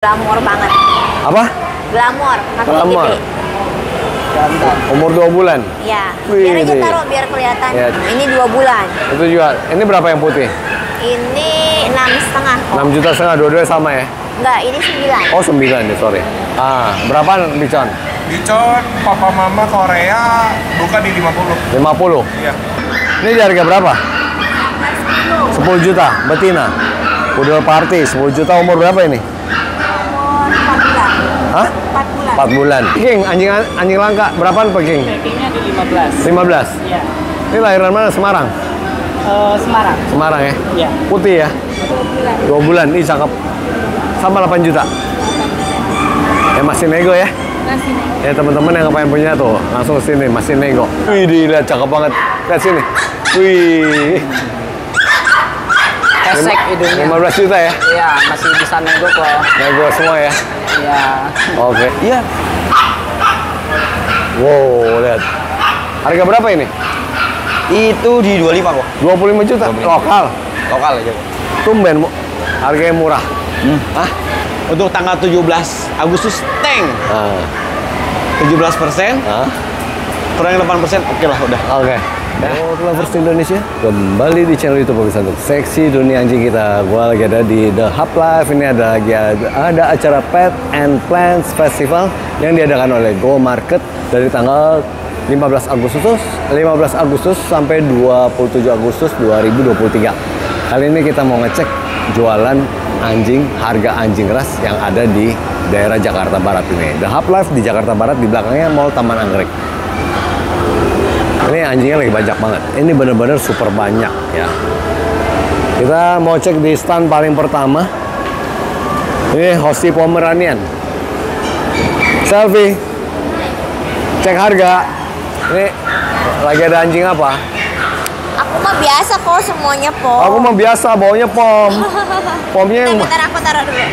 Glamor banget. Apa? Glamor, kaki Glamor. gede. Umur 2 bulan. Ya, Wih, biar aja deh. taruh biar kelihatan. Ya. Ini dua bulan. Itu juga. Ini berapa yang putih? Ini enam setengah. 6 juta setengah dua-duanya sama ya? Enggak, ini sembilan. Oh 9 ya, sorry. Ah, berapaan Bicon? Dicon Papa Mama Korea buka di 50. 50. Iya. Ini di harga berapa? 10 juta, betina. Pudel party, 10 juta umur berapa ini? Umur empat bulan. Hah? Empat bulan. 4 bulan. King, anjing anjing langka, berapaan per King? Kayaknya di 15. 15. Iya. Ini lahiran mana? Semarang? Eh, Semarang. Semarang ya? Iya. Putih ya? Dua bulan. 2 bulan, ih cakep. Sama 8 juta. Ya masih nego ya? Nasi nih. Ya teman-teman yang pengen punya tuh, langsung ke sini, masih nego. Wih, lihat cakep banget. Lihat sini. Wih. Esek hidungnya. 15 juta ya? Iya, masih bisa nego kok. Nego semua ya? Iya. Oke. Iya. Wow, lihat. Harga berapa ini? Itu di 25 kok. 25 juta. Lokal. Lokal aja kok. Tumben, Bu. harganya murah. Hah? Untuk tanggal 17 Agustus tank Ah, 17 persen, ah. kurang 8 persen, oke lah udah. Oke. Oh, lovers Indonesia, kembali di channel YouTube Pemirsa untuk seksi dunia anjing kita. Gua lagi ada di The Hub Life. Ini ada lagi ada, ada acara Pet and Plants Festival yang diadakan oleh Go Market dari tanggal 15 Agustus 15 Agustus sampai 27 Agustus 2023. Kali ini kita mau ngecek jualan anjing, harga anjing ras yang ada di daerah Jakarta Barat ini. The Hub Life di Jakarta Barat di belakangnya Mall Taman Anggrek. Ini anjingnya lagi banyak banget. Ini bener-bener super banyak ya. Kita mau cek di stand paling pertama. Ini Husky Pomeranian. Selfie. Cek harga. Ini lagi ada anjing apa? Aku mah biasa kok semuanya po. Aku mah biasa baunya pom. Pomnya yang Bentar, bentar aku taruh dulu.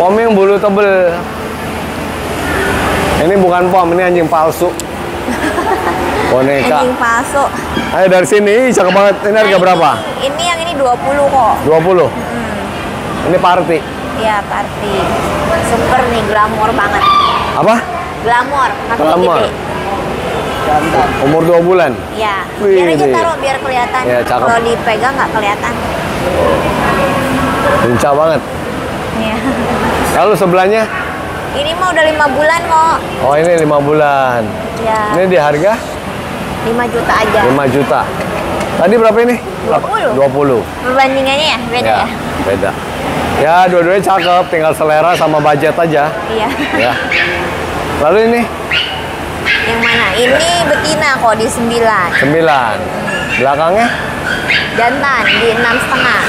pomnya yang bulu tebel. Ini bukan pom, ini anjing palsu. Boneka. Anjing palsu. Ayo dari sini, cakep banget. Ini harga Nah, berapa? Ini, ini yang ini 20 kok. 20. Ini party. Iya, party. Super nih, glamor banget. Apa? Glamor, Glamor. Jantan. Umur 2 bulan. Ya, Wih, biar aja taruh biar kelihatan. Ya, cakep. Kalau dipegang nggak kelihatan. Lincah banget. Iya. Lalu sebelahnya? Ini mah udah lima bulan kok. Oh ini 5 bulan. Ya, Ini di harga 5 juta aja. 5 juta. Tadi berapa ini? 20. 20. Perbandingannya ya, beda ya? beda. Ya, dua-duanya cakep, tinggal selera sama budget aja. Iya. Ya. Lalu ini Yang mana? Ini betina kok di 9. 9. Belakangnya Jantan di enam setengah.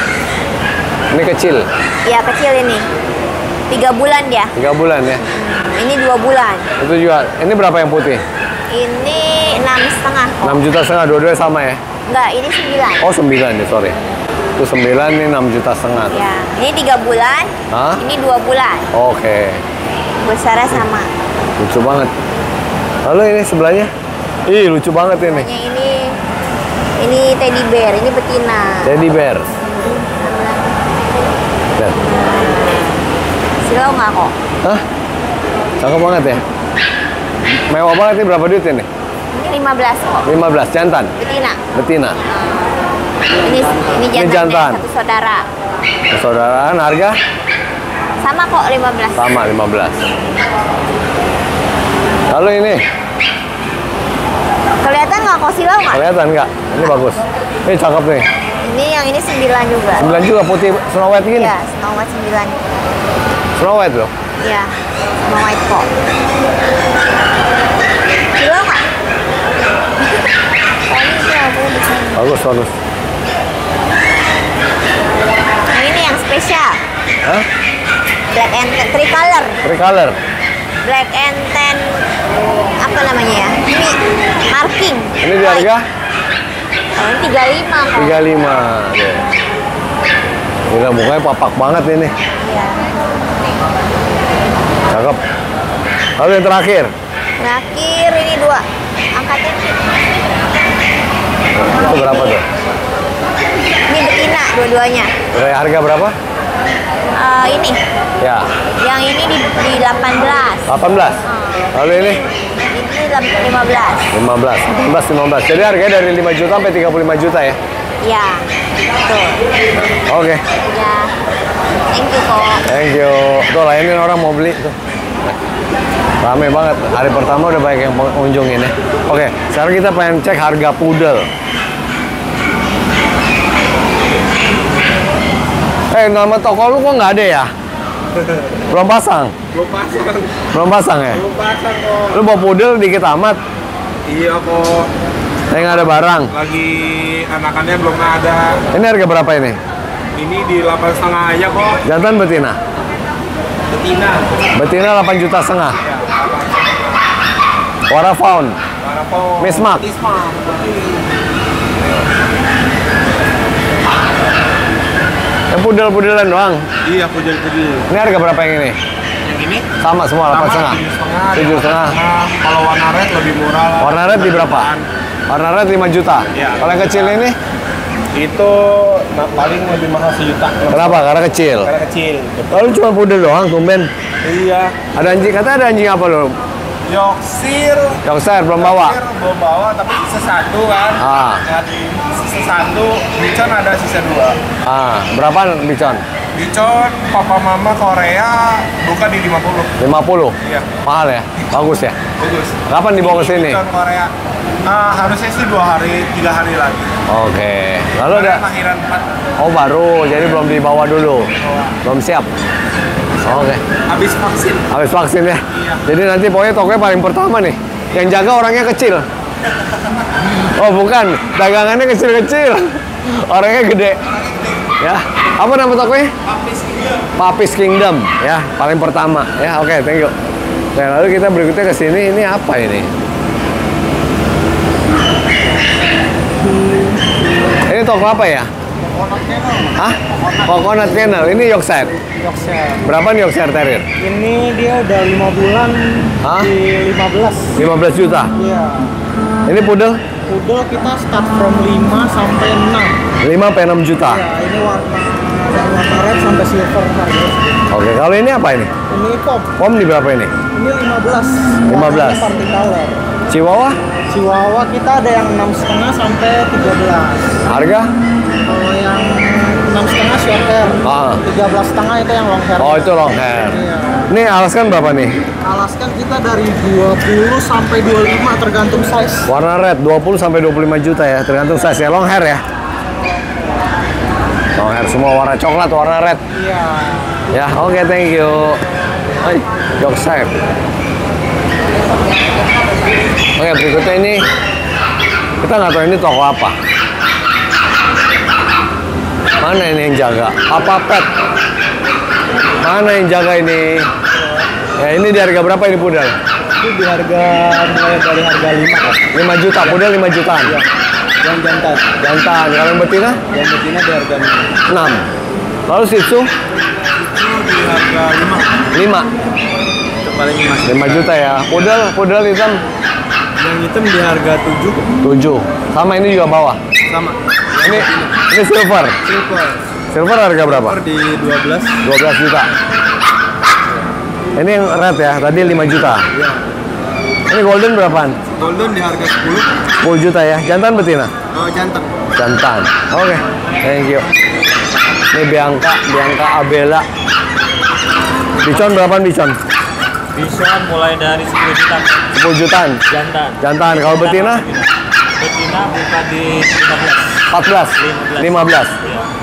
ini kecil, Iya kecil ini. Tiga bulan dia. 3 bulan ya. Ini dua bulan. Itu juga. Ini berapa yang putih? Ini setengah. 6 juta setengah, dua-duanya sama ya? Enggak, ini 9. Oh 9 ya, sorry. Itu 9, ini 6 juta setengah. tuh. Ya, ini tiga bulan. Hah? Ini dua bulan. Oke. Besarnya sama. Lucu banget. Lalu ini sebelahnya? Ih, lucu banget ini. Hanya ini ini teddy bear, ini betina. Teddy bear. Lihat. Silau nggak kok? Hah? Cakep banget ya? Mewah banget nih, berapa duit ini? Ini 15 kok. 15, jantan, Betina. betina. Ini ini jantan. jantan. Satu saudara. Persaudaraan harga Sama kok 15. sama 15. Lalu ini, Kelihatan nggak kok silau nggak? kelihatan nggak? Ini bagus. Ini cakep nih. Ini yang ini 9 juga. 9 juga putih Snow White gini. Iya, Snow White 9. Snow White loh. Iya, Snow White kok. Silau nggak? Oh, ini tuh aku di sini. Bagus, bagus. Yang ini yang spesial. Hah? Black and tan, tricolor. Tricolor. Black and tan apa namanya ya? Ini marking. Ini di harga Oh, ini 35 kok. 35. Tuh. Gila, mukanya papak banget ini. Iya. Cakep. Lalu yang terakhir. Terakhir ini dua. Angkatnya Itu berapa tuh? ini betina dua-duanya. Harga berapa? Eh, ini 18. 18. Lalu ini Ini lem- 15. 15. 15 15. Jadi harganya dari 5 juta sampai 35 juta ya. Ya, betul. Oke. Ya. Thank you kok. Thank you. Tuh layanin orang mau beli tuh. Rame banget. Hari pertama udah banyak yang mengunjungin ya. Oke, sekarang kita pengen cek harga pudel. Eh, nama toko lu kok nggak ada ya? Belum pasang? Belum pasang, Belum pasang ya? belum pasang kok. Lu bawa pudel dikit amat. Iya kok. Eh, nggak ada barang. Lagi anakannya belum ada. Ini harga berapa ini? Ini di 8 setengah aja kok. Jantan betina? Betina. Betina 8 juta setengah. Warna faun. Para po. Miss Yang pudel-pudelan doang. Iya, pujol-pujol. Ini harga berapa yang ini? Yang ini? Sama semua, 8 Sama, setengah. tujuh setengah. Tujuh setengah. Kalau warna red lebih murah lah. Warna red di berapa? Warna red 5 juta. Iya. Kalau yang kecil ini? Itu nah, paling lebih mahal sejuta. Kenapa? Karena kecil. Karena kecil. Lalu cuma pudel doang, tumben. Iya. Ada anjing, kata ada anjing apa lo? Yorkshire. Yorkshire belum bawa. Yorkshire belum bawa, tapi sisa satu kan. Ah. Ya, di sisa satu. Bicon ada sisa dua. Ah, berapa bicon? Bicon papa mama Korea buka di 50. 50. Iya. Mahal ya? Bagus ya? Bagus. Kapan dibawa ke sini? Bicon Korea. Ah, harusnya sih dua hari, tiga hari lagi. Oke. Lalu ada lahiran 4 Oh, baru. Jadi belum dibawa dulu. Belum siap. Oke. habis vaksin. Habis vaksin ya? Iya. Jadi nanti pokoknya tokonya paling pertama nih. Yang jaga orangnya kecil. Oh bukan, dagangannya kecil-kecil. Orangnya gede. Ya, apa nama tokonya? Papis Kingdom. Ya, paling pertama. Ya, oke, thank you. Nah, lalu kita berikutnya ke sini. Ini apa ini? Ini toko apa ya? Hah? Coconut Kennel. Ini Yorkshire. Yorkshire. Berapa nih Yorkshire Terrier? Ini dia udah lima bulan Hah? di 15. 15 juta. Iya. Ini pudel Pudel kita start from 5 sampai 6. 5 sampai 6 juta. Ya, ini warna dari warna red sampai silver segitu. Oke, kalau ini apa ini? Ini pop. Pom di berapa ini? Ini 15. 15. Warnanya party color. Chihuahua? Chihuahua kita ada yang 6,5 sampai 13. Harga? Kalau yang 6,5 short hair. Ah. 13,5 itu yang long hair. Oh, itu long hair. Iya. Ini alaskan berapa nih? Alaskan kita dari 20 sampai 25 tergantung size. Warna red 20 sampai 25 juta ya, tergantung size ya. Long hair ya. Long hair semua warna coklat, warna red. Iya. Ya, oke, thank you. Hai, Yorkshire. Oke, berikutnya ini kita nggak tahu ini toko apa. Mana ini yang jaga? Apa pet? Mana yang jaga ini? Ya ini di harga berapa ini pudel? Itu di harga mulai dari harga 5 kok. 5 juta, pudel 5 jutaan. Yang jantan. Jantan, kalau yang betina Yang betina di harga 5. 6. Lalu Shih Tzu Itu di harga 5. 5. Itu paling 5. 5 juta ya. Pudel, pudel hitam Yang hitam di harga 7 7. Sama ini juga bawah. sama. Ini ini silver. Silver. Silver harga berapa? di 12. 12 juta. Ini yang red ya, tadi 5 juta. Iya. Ini golden berapaan? Golden di harga 10. 10 juta ya. Jantan betina? Oh, jantan. Jantan. Oke, thank you. Ini Bianca, Bianca Abela. Bicon berapaan bicon? Bisa mulai dari 10 juta 10 jutaan. jantan. Jantan. Kalau betina? Betina buka di 15. 14. 15. Iya.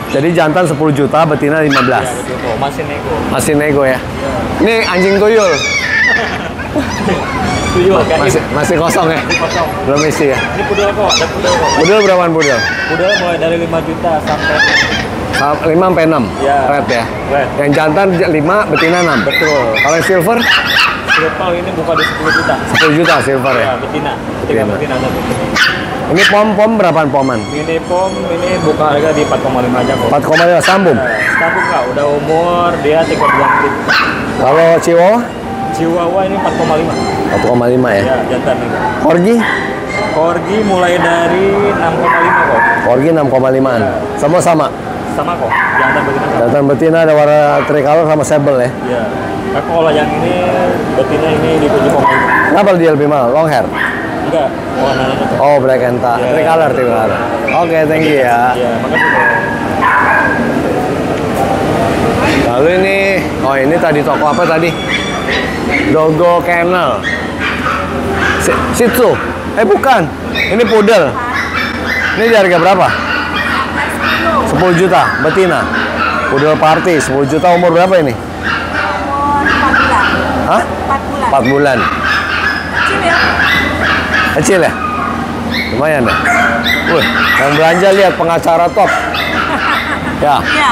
Jadi jantan 10 juta, betina 15. Iya betul kok. Masih nego. Masih nego ya. Ini anjing tuyul. Tujuh harga Masih masih kosong ya. kosong. Belum isi ya. Ini pudel kok, ada pudel kok. Pudel berapaan pudel? Pudel mulai dari 5 juta sampai 5 sampai 6. Iya. Red ya. Red. Yang jantan 5, betina 6. Betul. Kalau yang silver Silver ini buka di 10 juta. 10 juta silver ya. Ya, betina. Tiga Betina. betina satu. Ini pom-pom berapaan poman? Ini pom ini buka harga di 4,5 aja kok. 4,5 sambung. Nah, Sambung nggak? Udah umur dia 3 bulan. Kalau Chihuahua Chihuahua ini 4,5. 4,5 ya. Ya, jantan ini. Corgi? Corgi mulai dari 6,5 kok. Corgi 6,5an. Semua sama. Sama kok. Jantan betina sama. Jantan betina ada warna tricolor sama sable ya. Iya. Tapi kalau yang ini betina ini di 7,5. Kenapa dia lebih mahal? Long hair? Enggak, warnanya itu. Oh, black and tan. Iya. Tricolor, tricolor. Oke, thank you ya. Iya, makasih. Lalu ini, oh ini tadi toko apa tadi? Dogo Kennel. Shih Tzu. Eh bukan, ini poodle. Ini di harga berapa? 10 juta, betina. Poodle party, 10 juta umur berapa ini? Hah? 4 bulan. Kecil ya? Lumayan ya? Wih, yang belanja lihat pengacara top. Ya. Iya,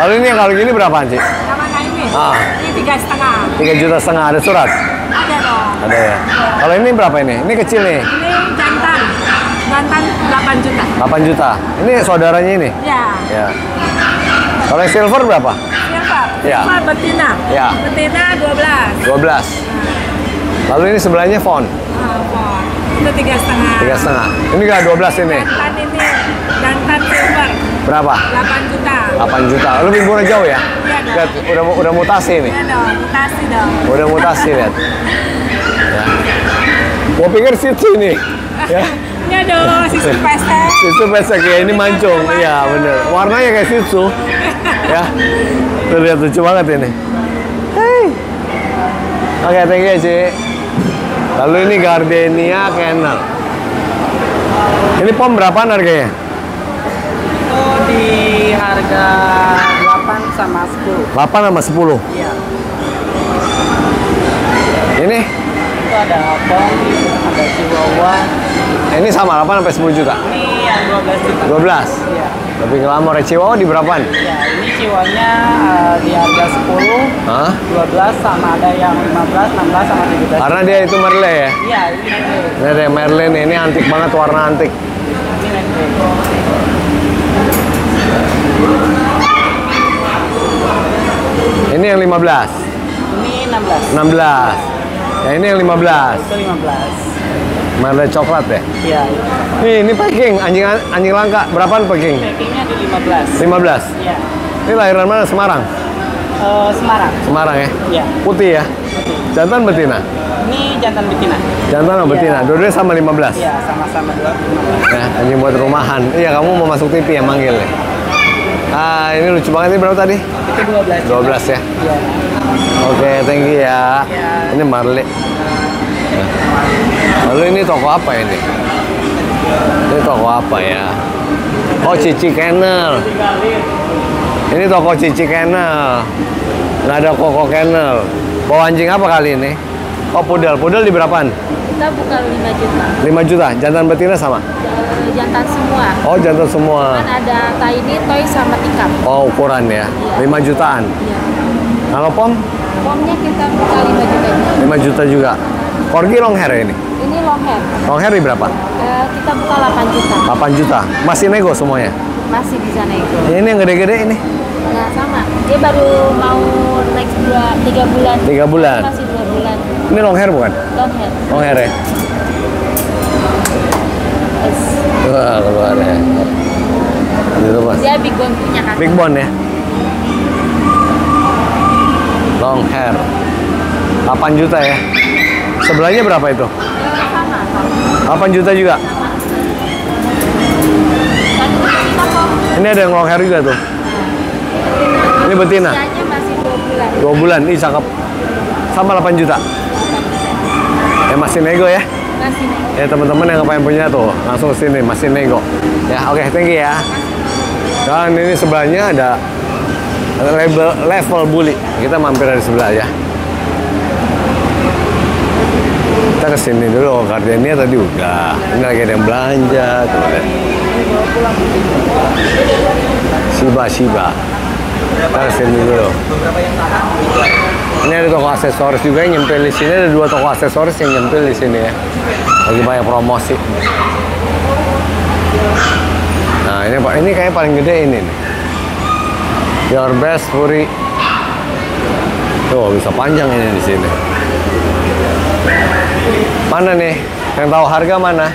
Lalu ini yang kalau gini berapaan sih? sama kayak ini. Ah. Ini tiga setengah. Tiga juta setengah ada surat? Ada dong. Ada ya. Kalau ini berapa ini? Ini kecil nih, Ini jantan. Jantan 8 juta. 8 juta. Ini saudaranya ini? Ya. Ya. Kalau yang silver berapa? Siapa? Ya. Siapa betina? Ya. Betina 12. 12. Lalu ini sebelahnya font, Ah, pon. Itu tiga setengah. tiga setengah. Ini juga 12 ini. Jantan ini jantan silver Berapa? 8 juta. 8 juta. Lebih murah jauh ya? Iya dong. Lihat, udah udah mutasi ini. Iya dong, mutasi dong. Udah mutasi lihat. Ya. Gua pikir situ ini. Ya. Iya dong, sisi pesek. Situ pesek ya, ini mancung. Iya bener. Warnanya kayak situ. ya. Tuh lihat lucu banget ini. Hey. Oke, thank you, Ci. Lalu ini gardenia kennel. Ini pom berapaan harganya? Itu di harga 8 sama 10. 8 sama 10. Iya. Ini Itu ada pom, ada chihuahua. Ini sama 8 sampai 10 juta. Ini yang 12 juta. 12. Iya. Lebih ya Chihuahua di berapaan? Ya, ini chihuahua eh, di harga 10, Hah? 12 sama ada yang 15, 16 sama 17. Karena dia itu Merle ya. Iya, ini Negro. Ini ada Merlin ini antik banget warna antik. Ini Negro. Ini yang 15. Ini 16. 16. Ya ini yang 15. Itu 15. Merle coklat ya. Iya. Nih, ini packing anjing anjing langka. Berapaan packing? Packingnya di 15. 15. Iya. Ini lahiran mana? Semarang. Eh, Semarang. Semarang ya. Iya. Putih ya. Jantan betina. Ini jantan betina. Jantan sama betina. Iya. Dua-duanya sama 15. Iya, sama-sama dua 15. Ya, anjing buat rumahan. Iya, kamu mau masuk TV ya manggil ya. Ah, ini lucu banget ini berapa tadi? Itu 12. 12 ya. Iya. Oke, thank you ya. Iya. Ini Marley. Lalu ini toko apa ini? Ini toko apa ya? Oh, Cici Kennel. Ini toko Cici Kennel. Nggak ada Koko Kennel. Bawa anjing apa kali ini? Oh, pudel. Pudel di berapaan? Kita buka 5 juta. 5 juta. Jantan betina sama? Eh, Jantan semua. Oh, jantan semua. Kan ada tiny, toy sama tikap. Oh, ukuran ya. 5 jutaan. Iya. Kalau pom? Pomnya kita buka 5 juta juga. 5 juta juga. Corgi long hair ya ini? Ini long hair. Long hair di berapa? Eh, kita buka 8 juta. 8 juta. Masih nego semuanya? Masih bisa nego. Ya, ini yang gede-gede ini? Nah sama. Dia baru mau next 2 3 bulan. 3 bulan. Masih 2 bulan. Ini long hair bukan? Long hair. Long hair ya? Yes. Wah, keluar ya. Gitu mas. Dia big bone punya kan. Big bone ya? Long hair. 8 juta ya? Sebelahnya berapa itu? Eh, sama. sama. 8 juta juga? Ini ada yang long hair juga tuh. Ini betina? 2 bulan. 2 bulan, ih cakep. Sama 8 juta? Ya masih nego ya? Masih nego. Ya teman-teman yang pengen punya tuh langsung sini masih nego. Ya oke thank you ya. Dan ini sebelahnya ada label level bully. Kita mampir dari sebelah ya. Kita ke sini dulu. Gardenia tadi udah. Ini lagi ada yang belanja tuh lihat. Shiba Shiba. Kita ke sini dulu. Ini ada toko aksesoris juga yang nyempil di sini. Ada dua toko aksesoris yang nyempil di sini ya. Lagi banyak promosi. Nah ini ini kayak paling gede ini nih. Your best Puri. Tuh bisa panjang ini di sini. Mana nih? Yang tahu harga mana?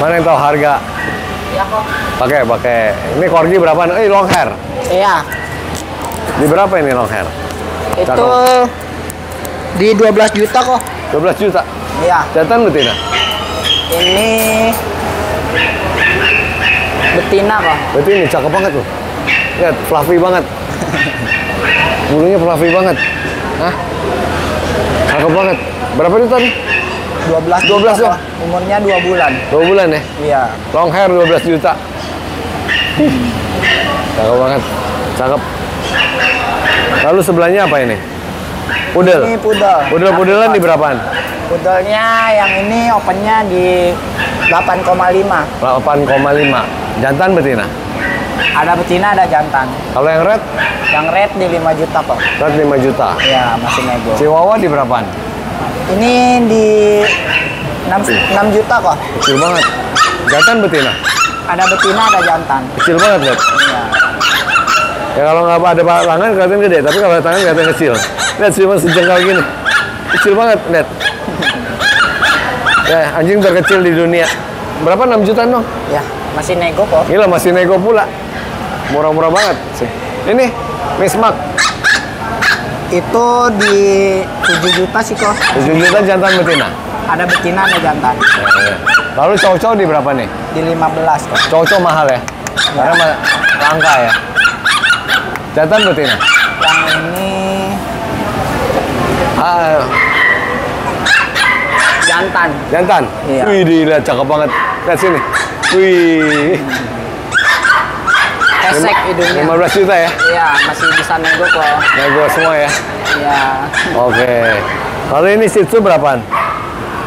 Mana yang tahu harga? Kok. Pakai, pakai. Ini corgi berapaan? Eh, long hair. Iya. Di berapa ini long hair? Itu di 12 juta kok. 12 juta. Iya. Jantan betina? Ini betina kok. Berarti ini cakep banget tuh. Lihat, fluffy banget. Bulunya fluffy banget. Hah? Cakep banget. Berapa juta nih? 12 12 juta, ya? Umurnya 2 bulan. Dua bulan ya? Iya. Long hair 12 juta. Cakep banget. Cakep. Lalu sebelahnya apa ini? Pudel. Ini pudel. Pudel-pudelan di berapaan? Pudelnya yang ini opennya di 8,5. 8,5. Jantan betina. Ada betina, ada jantan. Kalau yang red, Yang red di 5 juta kok. red 5 juta. Iya, masih nego. Chihuahua di berapaan? Ini di 6, 6 juta kok. Kecil banget. Jantan betina. Ada betina, ada jantan. Kecil banget, lihat. Iya. Ya kalau nggak ada tangan kelihatan gede, tapi kalau ada tangan kelihatan kecil. Lihat cuma sejengkal gini. Kecil banget, lihat. Ya, anjing terkecil di dunia. Berapa 6 juta dong? Ya, masih nego kok. Gila masih nego pula. Murah-murah banget sih. Ini Miss Mark, Itu di 7 juta sih kok. 7 juta jantan betina. Ada betina, ada jantan. Ya, ya. Lalu cowok-cowok di berapa nih? Di 15 kok. Cowok-cowok mahal ya? Karena ma- langka ya. Jantan betina. Yang ini Ah, jantan. jantan. Iya. Wih, lihat cakep banget. Lihat sini. Wih. Kesek hidungnya. 15 juta ya? Iya, masih bisa nego kok. Nego semua ya? Iya. Oke. Lalu ini Shih Tzu berapaan?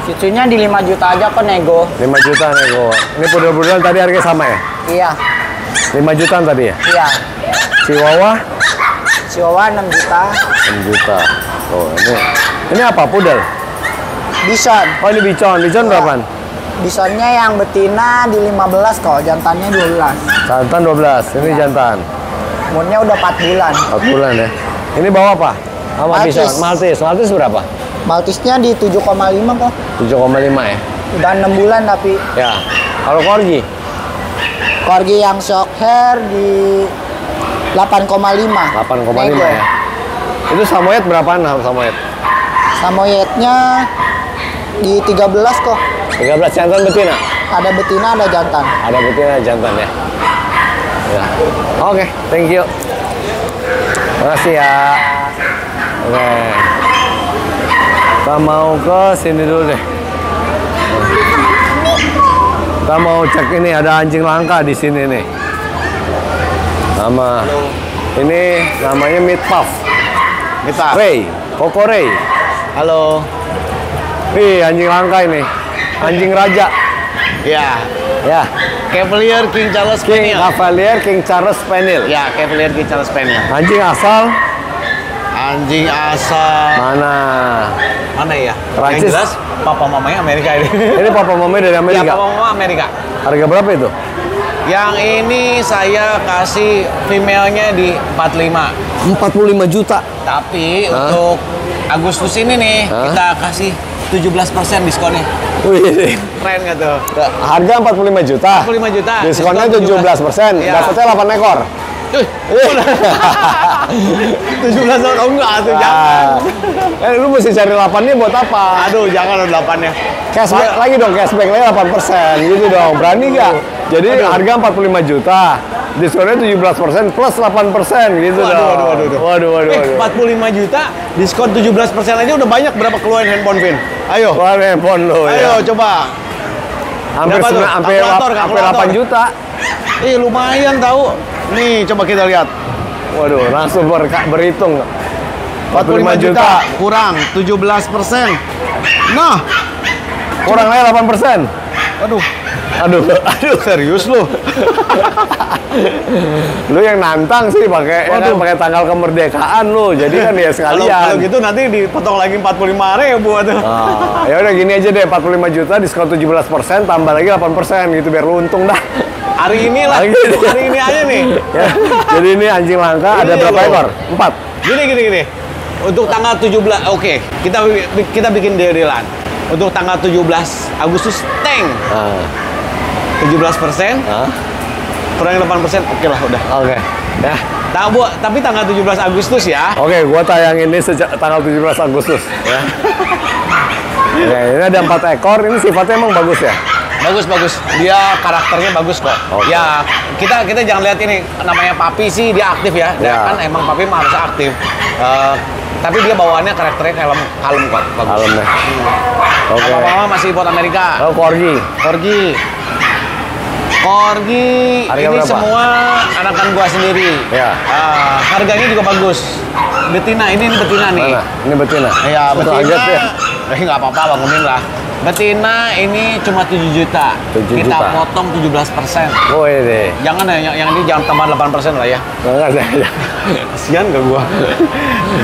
Cucunya di 5 juta aja kok nego. 5 juta nego. Ini pudel-pudel tadi harganya sama ya? Iya, 5 jutaan tadi ya? iya. Chihuahua Chihuahua 6 juta. 6 juta. Oh, ini ini apa pudel? Bison. Oh, ini bicon. Bicon berapaan? Bisonnya yang betina di 15 kok, jantannya 12. Jantan 12. Ini jantan. Umurnya udah 4 bulan. 4 bulan ya. Ini bawa apa? Sama Maltese. bicon. Maltese. Maltese berapa? Maltisnya di 7,5 kok. 7,5 ya? Udah 6 bulan tapi Ya. Kalau corgi? Corgi yang shock hair di 8,5. 8,5 Nego. ya. Itu samoyed berapaan samoyed? Samoyednya di 13 kok. 13 jantan betina? Ada betina, ada jantan. Ada betina jantan ya. Ya. Oke, thank you. Makasih ya. Oke. Kita mau ke sini dulu deh. Kita mau cek ini ada anjing langka di sini nih. Nama ini namanya Meat Puff. Kita. Ray, Koko Ray. Halo. Wih, anjing langka ini. Anjing raja. Ya. Ya, Cavalier King Charles King Spaniel. Cavalier King Charles Spaniel. Ya, Cavalier King Charles Spaniel. Anjing asal Anjing asal mana? mana ya? Prancis. Yang jelas papa mamanya Amerika ini. Ini papa mama dari Ya, Amerika. papa mama Amerika. Harga berapa itu? Yang ini saya kasih female-nya di 45. 45 juta. Tapi Hah? untuk Agustus ini nih Hah? kita kasih 17% diskonnya. Wih, Keren nggak tuh? harga 45 juta. 45 juta. Diskonnya Diskon 17 persen. Iya. Dapatnya 8 ekor. Cuy, 17 tahun oh enggak tuh jangan. Ah. Eh, lu mesti cari 8 nih buat apa? Aduh, jangan ada 8 ya. Cashback lagi dong, cashback lagi 8 persen gitu dong. Berani nggak? Jadi harga 45 juta. Diskonnya 17 persen plus 8 persen gitu Waduh, dong. waduh, waduh, waduh. Waduh, waduh, Eh, waduh. 45 juta, diskon 17 persen aja udah banyak berapa keluarin handphone, Vin? Ayo, Wah, handphone lo ayo ya. coba. Hampir sembilan- hampir hampir kalkulator. 8 juta. Ih, lumayan tahu. Nih, coba kita lihat. Waduh, langsung ber- berhitung. 45 juta kurang 17 persen. Nah, Kurang lagi 8 persen. aduh, Aduh, aduh. serius lu. Lu yang nantang sih pakai ya kan, pakai tanggal kemerdekaan lu. Jadi kan ya sekalian. kalau gitu nanti dipotong lagi 45 ribu tuh. Ah, ya udah gini aja deh 45 juta diskon 17% tambah lagi 8% gitu biar lu untung dah. Hari ini lah, Hari ini. hari ini aja nih. Ya. Jadi ini anjing langka ada Ini berapa loh. ekor? Empat. Gini gini gini. Untuk tanggal 17, oke, kita kita bikin dealan. Untuk tanggal 17 Agustus, tank Ah, 17 persen. ah. Kurangin 8%, oke lah udah. Oke. Ya. Nah, Bu, tapi tanggal 17 Agustus ya. Oke, gua tayangin ini sejak tanggal 17 Agustus ya. Oke, ini ada empat ekor. Ini sifatnya emang bagus ya? Bagus bagus. Dia karakternya bagus kok. Oke. Ya, kita kita jangan lihat ini namanya Papi sih dia aktif ya. Dia Ya. kan emang Papi mah harus aktif. Eh, tapi dia bawaannya karakternya kalem kalem kok. Bagus. Kalem ya. Oke. Apa-apa masih import Amerika. Oh, corgi. Corgi. Corgi Harga ini berapa? semua anakan gua sendiri. Ya. Ah, harganya juga bagus. Betina ini, ini betina nih. Mana? Ini betina. Ya, Aku betina. kaget ya. Eh, nggak apa-apa, bangunin lah. Betina ini cuma 7 juta. 7 Kita juta. potong 17 persen. Oh, ini. Jangan ya, yang, yang ini jangan tambah 8 persen lah ya. Enggak ada. ya. Kasian ke gua.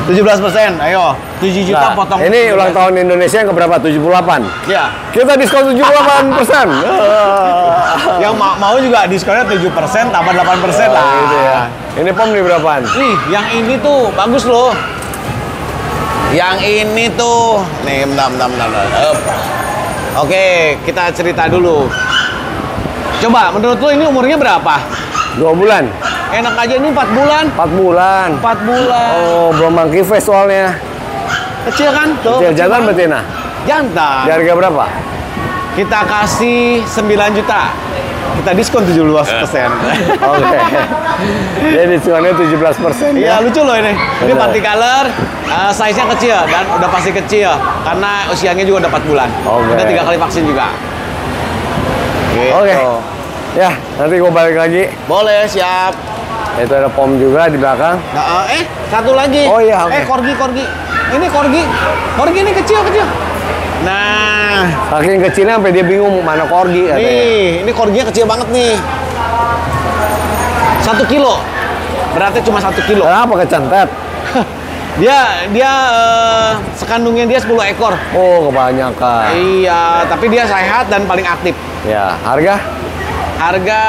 17 persen, ayo. 7 juta Nah, potong. ini 17. ulang tahun Indonesia yang keberapa? 78. Ya. Kita diskon 78 persen. Yang ma- mau juga diskonnya 7 persen, tambah 8 persen lah. gitu ya. Ini pom di berapaan? Nih, yang ini tuh bagus loh. Yang ini tuh, nih, bentar, bentar, bentar, bentar. Oke, kita cerita dulu. Coba, menurut lo ini umurnya berapa? Dua bulan. Enak aja ini 4 bulan. 4 bulan. 4 bulan. Oh, belum monkey face soalnya. Kecil kan? Tuh. Kecil kecil jantan betina. Jantan. Di harga berapa? Kita kasih 9 juta. Kita diskon 17 persen. Oke. Jadi diskonnya 17 persen Iya ya. lucu loh ini. Ini Bener. party color, uh, size-nya kecil dan udah pasti kecil karena usianya juga udah 4 bulan. Oke. Udah tiga kali vaksin juga. Gitu. Oke. Ya, nanti gue balik lagi. Boleh siap. Itu ada pom juga di belakang. Nah, eh satu lagi. Oh, iya, oke. Eh korgi korgi. Ini korgi. Korgi ini kecil kecil. Nah, Saking kecilnya sampai dia bingung mana katanya. nih ini korginya kecil banget nih. Satu kilo. Beratnya cuma satu kilo. Kenapa kecentet? Dia dia eh, sekandungnya dia 10 ekor. Oh, kebanyakan. Iya, tapi dia sehat dan paling aktif. Ya, harga? Harga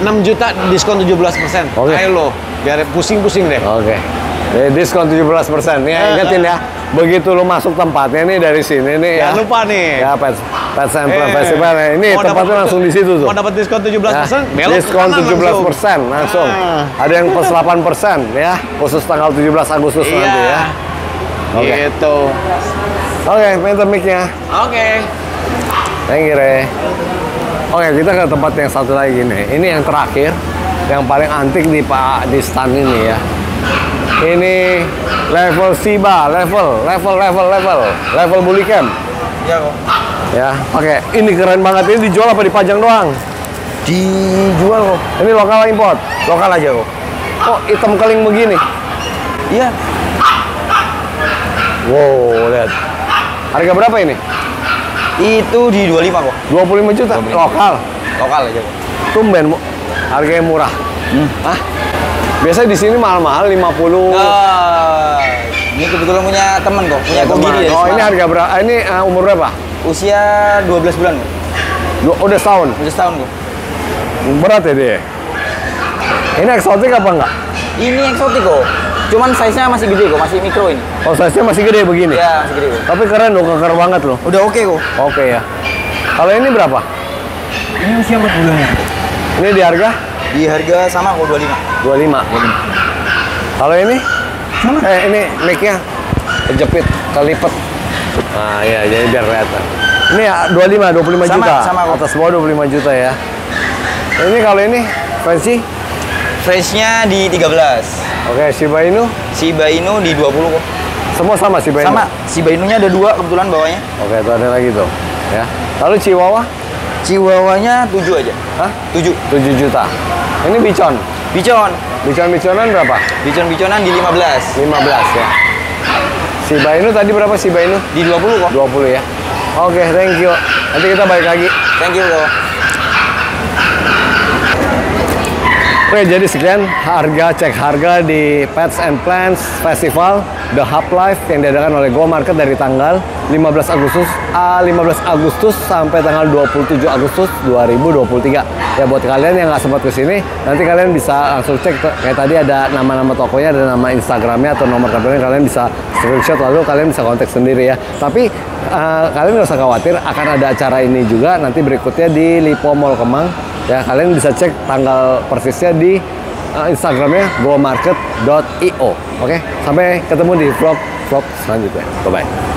6 juta diskon 17%. Oke. Ayo lo, biar pusing-pusing deh. Oke. Jadi diskon 17 persen. Eh, Ya, ingetin ya. Begitu lu masuk tempatnya nih dari sini nih ya. Jangan lupa nih. Ya, Pet, Pet Center Eh, Festival. ya. Ini tempatnya langsung di situ tuh. Mau dapat diskon 17%, Ya, belok diskon kanan 17 persen langsung. Ah. Ada yang plus 8 persen ya, khusus tanggal 17 Agustus Iya. nanti ya. Oke. Gitu. Oke, minta mic-nya. Oke. Thank you, Re. Oke, kita ke tempat yang satu lagi nih. Ini yang terakhir, yang paling antik di Pak di stand ini ya. Ini level Siba, level, level, level, level, level camp. Iya kok. Ya, oke. Ini keren banget. Ini dijual apa dipajang doang? Dijual kok. Ini lokal import, lokal aja kok. Kok hitam keling begini? Iya. Wow, lihat. Harga berapa ini? Itu di 25 kok. 25 juta. Lokal. Lokal aja kok. Tumben, harganya murah. Hah? Biasanya di sini mahal-mahal 50. Ah, ini kebetulan punya temen kok, punya Ya, teman. dia. oh, ini harga berapa? ini uh, umur berapa? Usia 12 bulan. Dua, udah setahun. Udah setahun kok. Berat ya dia? Ini eksotik apa enggak? Ini eksotik kok. Cuman size-nya masih gede kok, masih mikro ini. Oh, size-nya masih gede begini? Iya, masih gede kok. Tapi keren loh, keker banget loh. Udah oke kok. Oke ya. Kalau ini berapa? Ini usia 4 bulan ya. Ini di harga Di harga sama kok 25. 25. Kalau ini? Eh, ini mic-nya kejepit, kelipet. Nah, iya, jadi biar kelihatan. Ini ya 25, 25 Sama, juta. sama kok. Atas bawah 25 juta ya. Ini kalau ini fancy? Fresh-nya di 13. Oke, Shiba Inu Shiba Inu di 20 kok. semua sama Shiba Inu. Sama, Shiba Inu-nya ada dua kebetulan bawahnya. Oke, itu ada lagi tuh. Ya. Lalu Chihuahua? Chihuahua-nya 7 aja. Hah? 7. 7 juta. Ini bicon. Bicon. Bicon-biconan berapa? Bicon-biconan di 15. 15 ya. Shiba Inu tadi berapa Shiba Inu? Di 20 kok. 20 ya. Oke, thank you. Nanti kita balik lagi. Thank you kok. Oke, jadi sekian harga cek harga di Pets and Plants Festival The Hub Life yang diadakan oleh Go Market dari tanggal 15 Agustus ah, 15 Agustus sampai tanggal 27 Agustus 2023. Ya buat kalian yang nggak sempat ke sini, nanti kalian bisa langsung cek kayak tadi ada nama-nama tokonya, ada nama Instagramnya atau nomor teleponnya kalian bisa screenshot lalu kalian bisa kontak sendiri ya. Tapi eh, kalian nggak usah khawatir akan ada acara ini juga nanti berikutnya di Lipo Mall Kemang Ya, kalian bisa cek tanggal persisnya di uh, Instagramnya gomarket.io. Oke, sampai ketemu di vlog vlog selanjutnya. Bye bye.